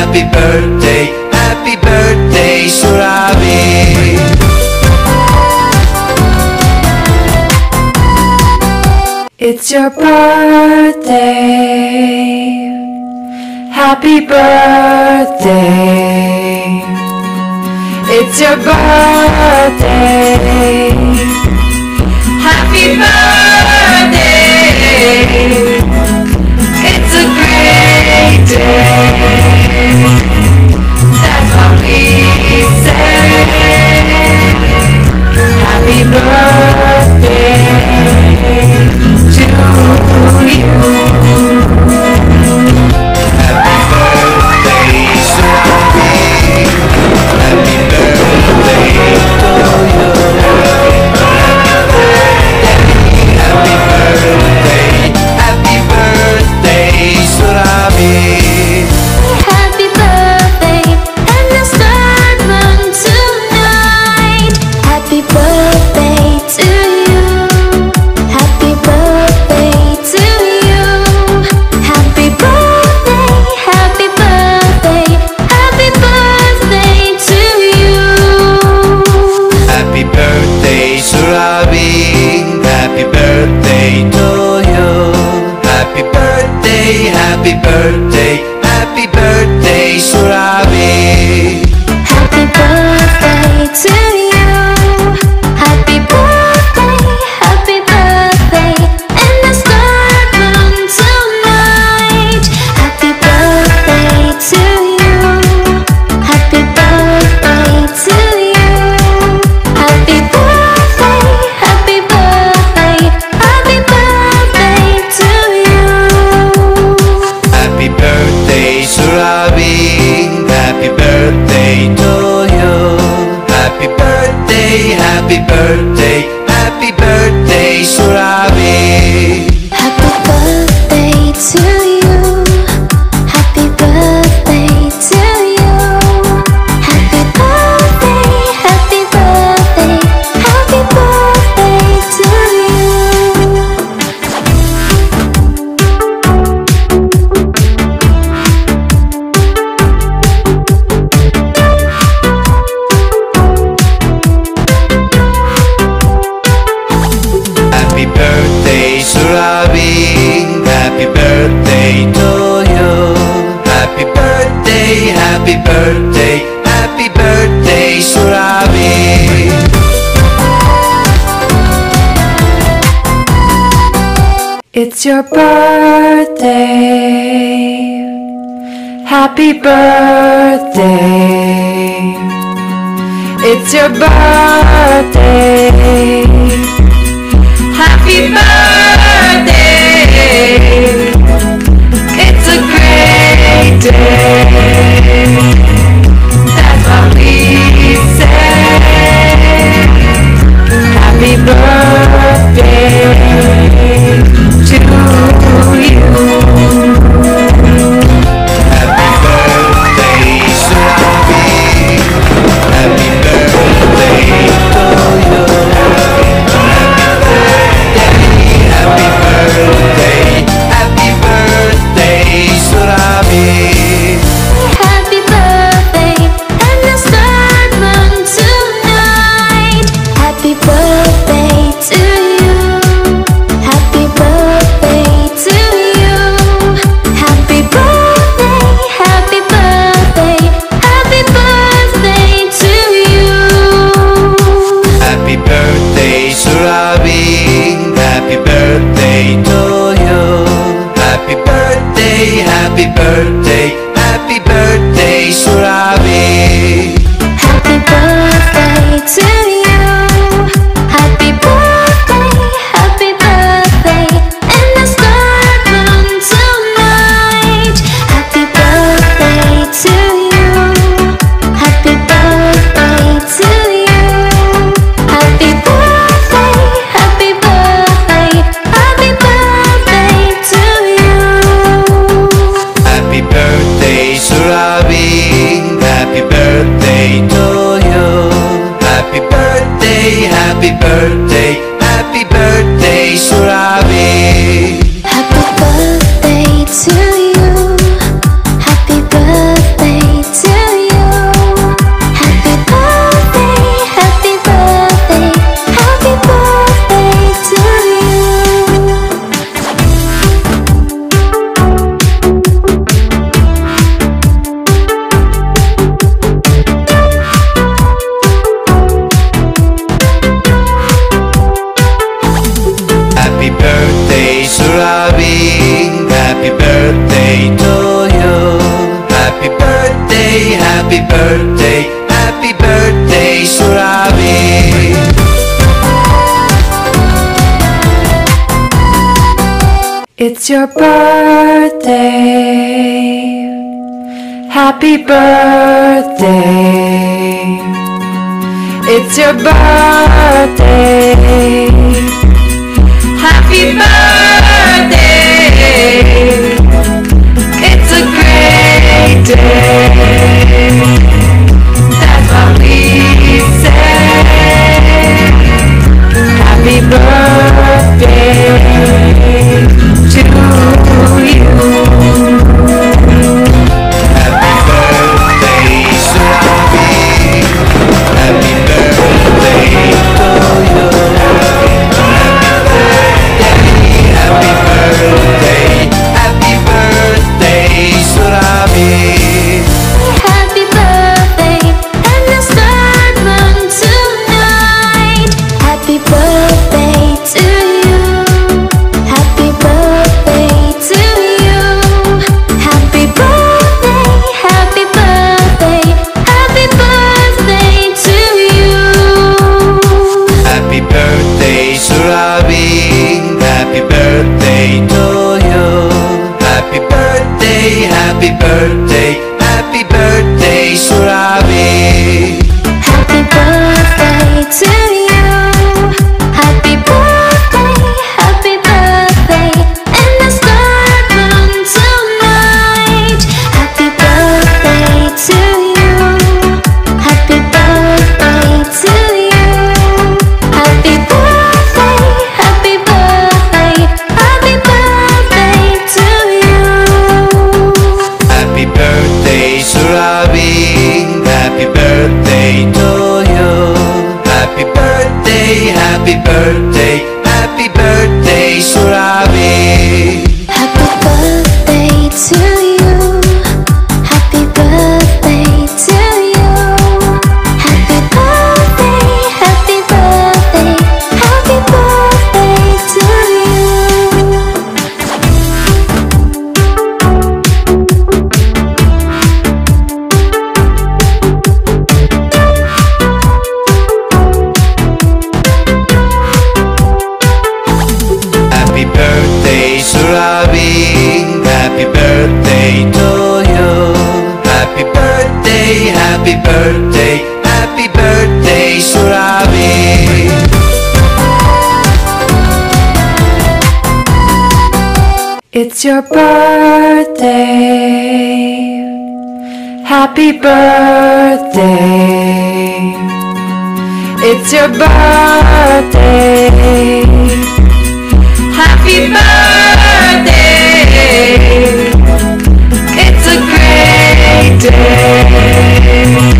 happy birthday, happy birthday Surabhi It's your birthday, happy birthday. It's your birthday, happy birthday. It's your birthday. Happy birthday. It's your birthday. Happy birthday. It's a great day. Happy birthday, happy birthday Surabhi. It's your birthday. Happy birthday. It's your birthday. happy birthday, happy birthday, Surabhi. It's your birthday. Happy birthday. It's your birthday. Happy birthday day.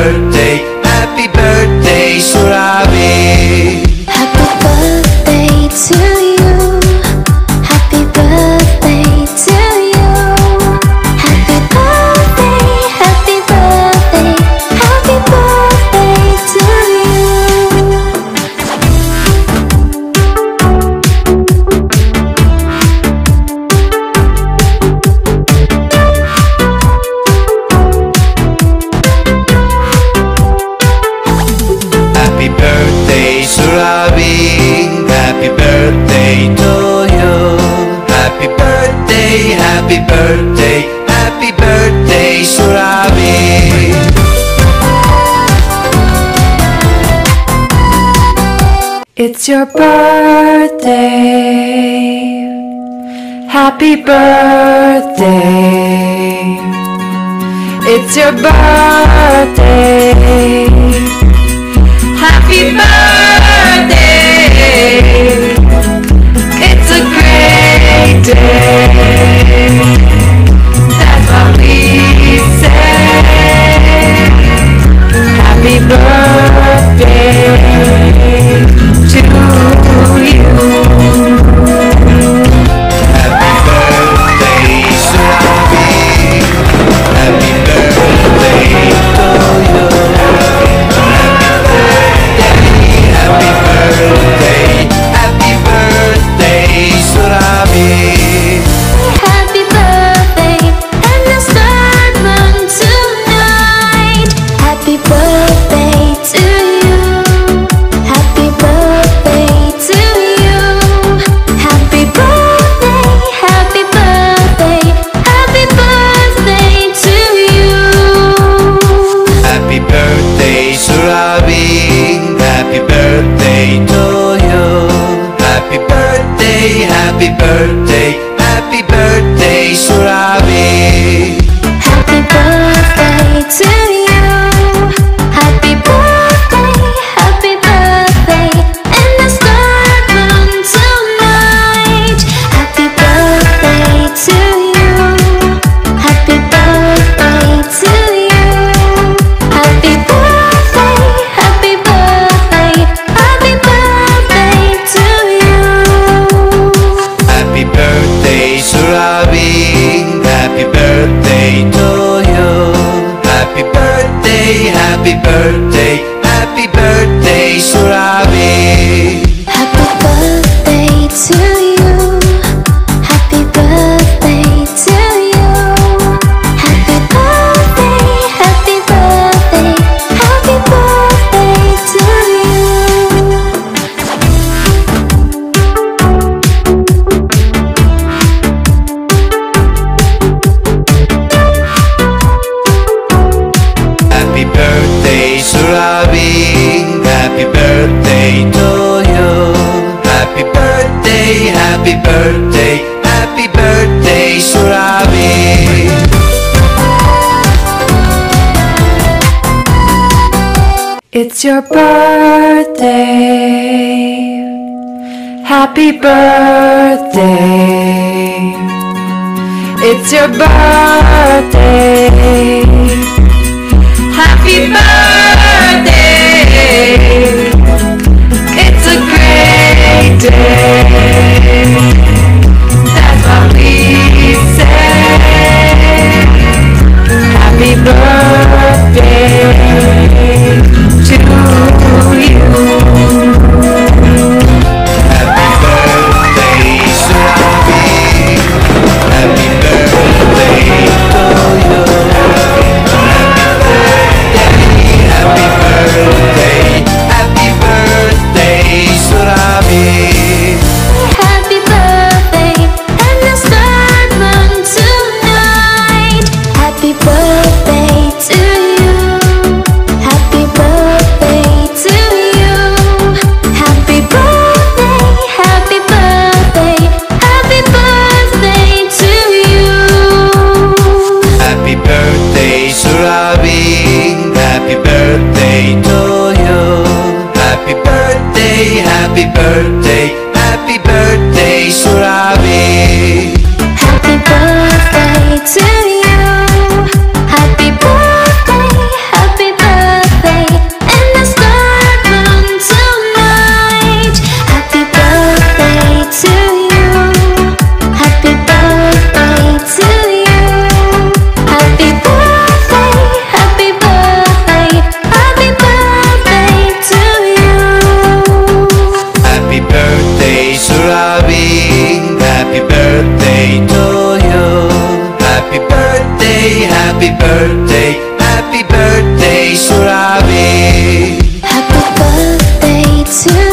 birthday birthday, Surabhi. Happy birthday to you. Happy birthday, happy birthday, happy birthday, Surabhi. It's your birthday. Happy birthday. It's your birthday. Happy birthday. It's a great day. It's your birthday. Happy birthday. It's your birthday. Happy birthday. It's a great day. Happy birthday, happy birthday, Surah. Bobby. Happy birthday to you. Happy birthday, happy birthday, happy birthday, Surabhi. Happy birthday to